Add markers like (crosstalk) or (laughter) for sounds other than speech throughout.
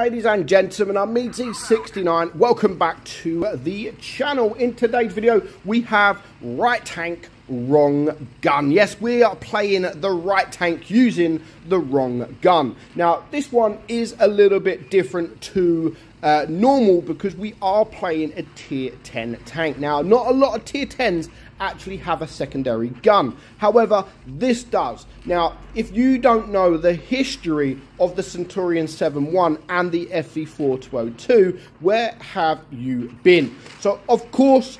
Ladies and gentlemen, I'm Meadsy69. Welcome back to the channel. In today's video, we have right tank, wrong gun. Yes, we are playing the right tank using the wrong gun. Now, this one is a little bit different to uh, normal because we are playing a tier 10 tank. Now, not a lot of tier 10s actually have a secondary gun. However, this does. Now, if you don't know the history of the Centurion 7.1 and the FV4202, where have you been? So, of course,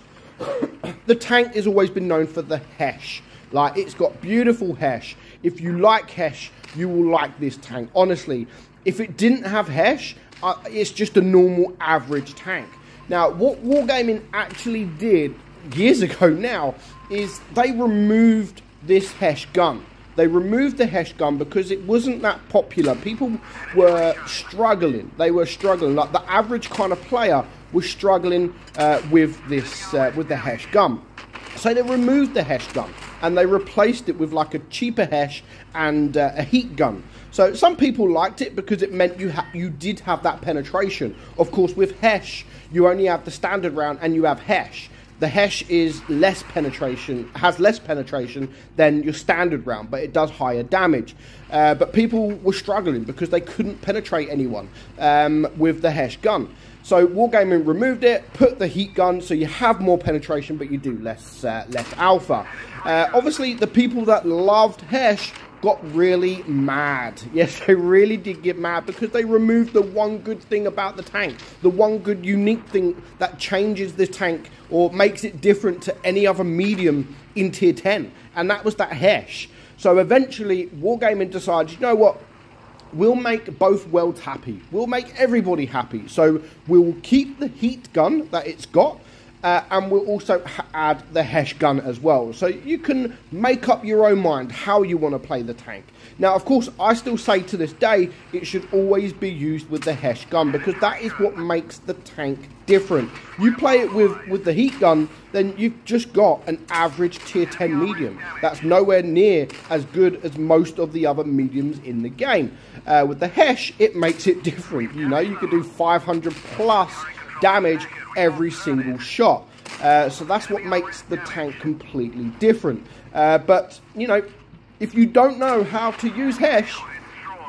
(coughs) the tank has always been known for the Hesh. Like, it's got beautiful Hesh. If you like Hesh, you will like this tank. Honestly, if it didn't have Hesh, uh, it's just a normal average tank. Now, what Wargaming actually did years ago now is they removed this Hesh gun. They removed the Hesh gun because it wasn't that popular. People were struggling. They were struggling. Like the average kind of player was struggling uh, with this uh, with the Hesh gun. So they removed the Hesh gun and they replaced it with like a cheaper Hesh and uh, a heat gun. So some people liked it because it meant you you did have that penetration. Of course, with Hesh, you only have the standard round and you have Hesh. The Hesh is less penetration, has less penetration than your standard round, but it does higher damage. Uh, but people were struggling because they couldn't penetrate anyone um, with the Hesh gun. So Wargaming removed it, put the heat gun, so you have more penetration, but you do less uh, less alpha. Uh, obviously, the people that loved Hesh got really mad. (laughs) Yes, they really did get mad because they removed the one good thing about the tank, the one good unique thing that changes the tank or makes it different to any other medium in tier 10, and that was that Hesh. So eventually, Wargaming decided, you know what? We'll make both worlds happy. We'll make everybody happy. So we'll keep the heat gun that it's got, uh, and we'll also add the Hesh gun as well. So you can make up your own mind how you want to play the tank. Now, of course, I still say to this day, it should always be used with the Hesh gun because that is what makes the tank different. You play it with, with the heat gun, then you've just got an average tier 10 medium. That's nowhere near as good as most of the other mediums in the game. Uh, with the Hesh, it makes it different. You know, you can do 500 plus damage every single shot. Uh, so that's what makes the tank completely different. Uh, but, you know, if you don't know how to use Hesh,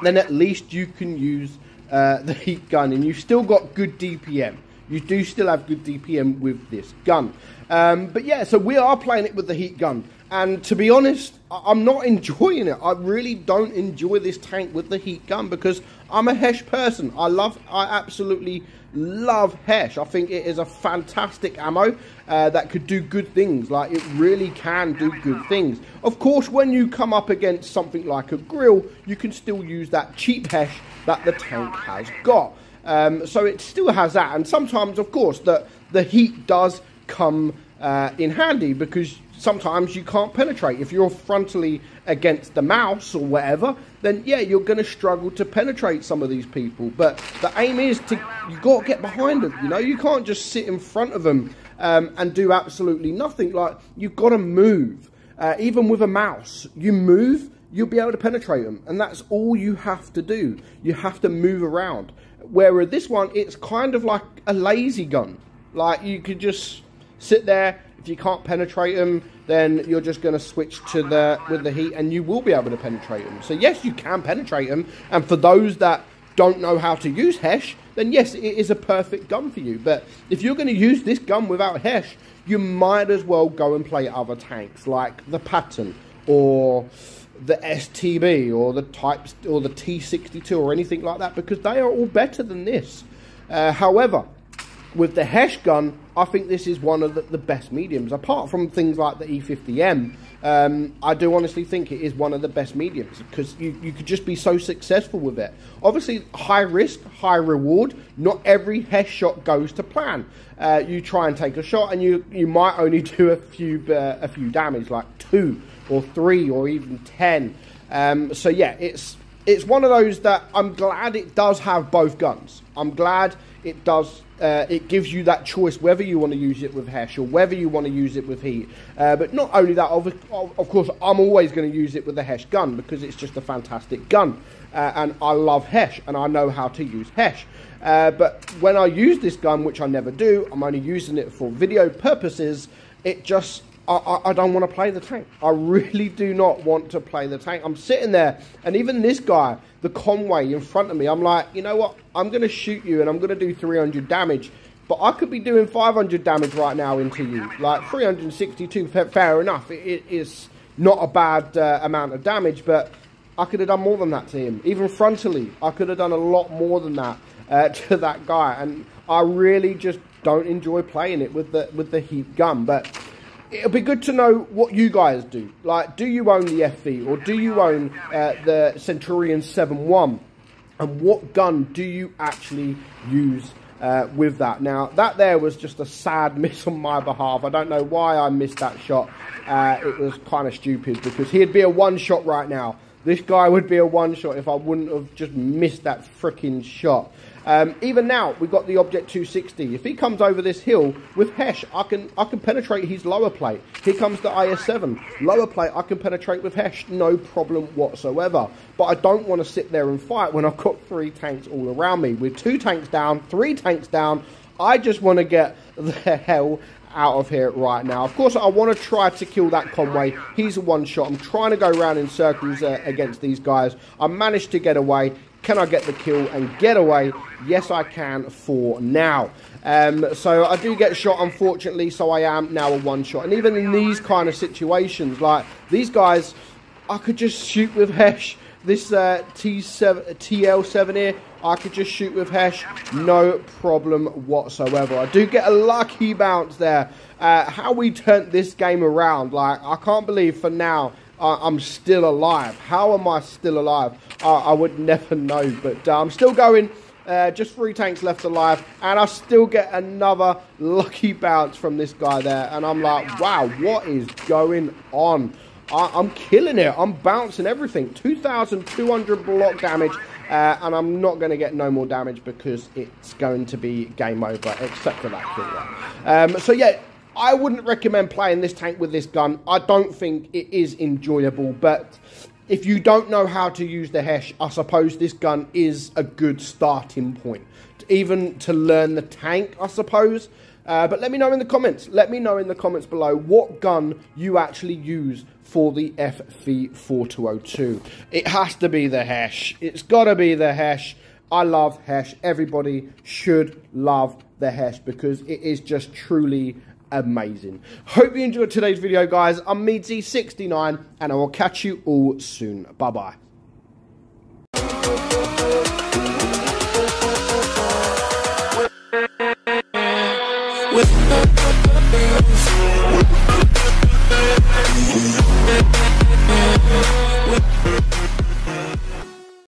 then at least you can use uh, (laughs) the heat gun and you've still got good DPM. You do still have good DPM with this gun. Um, but yeah, so we are playing it with the heat gun. And to be honest, I'm not (laughs) enjoying it. I really don't enjoy this tank with the heat gun because I'm a Hesh person. I love, I absolutely love Hesh. I think it is a fantastic ammo uh, that could do good things. Like, it really can do good things. Of course, when you come up against something like a Grille, you can still use that cheap Hesh that the tank has got. Um, so it still has that. And sometimes, of course, the, the heat does come uh, in handy because sometimes you can't penetrate. If you're frontally against the Maus or whatever, then yeah, you're going to struggle to penetrate some of these people. But the aim is to, you've got to get behind them, you know, you can't just sit in front of them um, and do absolutely nothing. Like, you've got to move. Uh, even with a Maus, you move, you'll be able to penetrate them. And that's all you have to do. You have to move around. Whereas this one, it's kind of like a lazy gun. Like, you could just sit there, if you can't penetrate them, then you're just going to switch to the with the heat, and you will be able to penetrate them. So yes, you can penetrate them, and for those that don't know how to use Hesh, then yes, it is a perfect gun for you. But if you're going to use this gun without Hesh, you might as well go and play other tanks like the Patton or the STB or the types or the T62 or anything like that because they are all better than this. Uh, however, with the Hesh gun, I think this is one of the, the best mediums. Apart from things like the E50M, um, I do honestly think it is one of the best mediums because you, you could just be so successful with it. Obviously, high risk, high reward. Not every Hesh shot goes to plan. Uh, you try and take a shot, and you you might only (laughs) do a few uh, a few damage, like two or three or even ten. Um, so yeah, it's it's one of those that I'm glad it does have both guns. I'm glad it does uh, it gives you that choice whether you want to use it with Hesh or whether you want to use it with Heat. Uh, but not only that, of, of course, I'm always going to use it with the Hesh gun because it's just a fantastic gun. Uh, and I love Hesh and I know how to use Hesh. Uh, but when I use this gun, which I never do, I'm only using it for video purposes, it just I, I, don't want to play the tank. I really do not want to play the tank. I'm sitting there, and even this guy, the Conway in front of me, I'm like, you know what? I'm going to shoot you, and I'm going to do 300 damage. But I could be doing 500 damage right now into you. Like 362, fair enough. it, is not a bad uh, amount of damage, but I could have done more than that to him. Even frontally, I could have done a lot more than that uh, (laughs) to that guy. And I really just don't enjoy playing it with the with the heat gun. But it'll be good to know what you guys do. Like, do you own the FV or do you own uh, the Centurion 7.1? And what gun do you actually use uh, with that? Now, that there was just a sad (laughs) miss on my behalf. I don't know why I missed that shot. Uh, it was kind of stupid because he'd be a one shot right now. This guy would be a one shot if I wouldn't have just missed that freaking shot. Um, even now, we've got the Object 260. If he comes over this hill with Hesh, I can I can penetrate his lower plate. Here comes the IS-7. Lower plate, I can penetrate with Hesh, no problem whatsoever. But I don't want to sit there and fight when I've got three tanks all around me. With two tanks down, three tanks down, I just want to get the hell out of here right now. Of course, I want to try to kill that Conway. He's a one shot. I'm trying to go around in circles uh, against these guys. I managed to get away. Can I get the kill and get away? Yes, I can for now. Um, so I do get shot, unfortunately, so I am now a one-shot. And even in these kind of situations, like these guys, I could just shoot with Hesh. This uh, T7, TL7 here, I could just shoot with Hesh, no problem whatsoever. I do get a lucky bounce there. Uh, how we turned this game around, like, I can't believe for now I'm still alive. How am I still alive? I would never (laughs) know, but uh, I'm still going. Uh, just three tanks left alive, and I still get another lucky bounce from this guy there. And I'm like, wow, what is going on? I am killing it. I'm bouncing everything. 2,200 block damage, uh, and I'm not going to get no more damage because it's going to be game over, except for that kill. Um, so yeah, I wouldn't recommend playing this tank with this gun. I don't think it is enjoyable, but if you don't know how to use the Hesh, I suppose this gun is a good starting point. Even to learn the tank, I suppose. Uh, but let me know in the comments. Let me know in the comments below what gun you actually use for the FV4202. It has to be the Hesh. It's got to be the Hesh. I love Hesh. Everybody should love the Hesh because it is just truly amazing. Hope you enjoyed today's video, guys. I'm Meadsy69, and I will catch you all soon. Bye-bye.